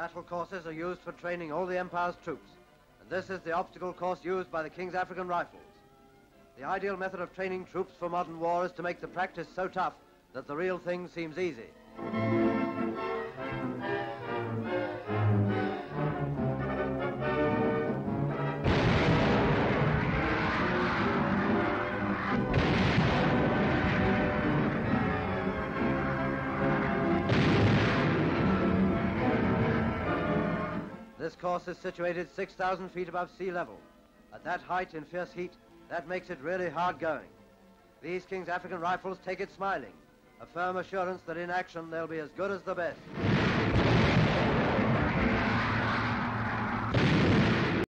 Battle courses are used for training all the Empire's troops, and this is the obstacle course used by the King's African Rifles. The ideal method of training troops for modern war is to make the practice so tough that the real thing seems easy. This course is situated 6,000 feet above sea level. At that height in fierce heat, that makes it really hard going. These King's African rifles take it smiling, a firm assurance that in action they'll be as good as the best.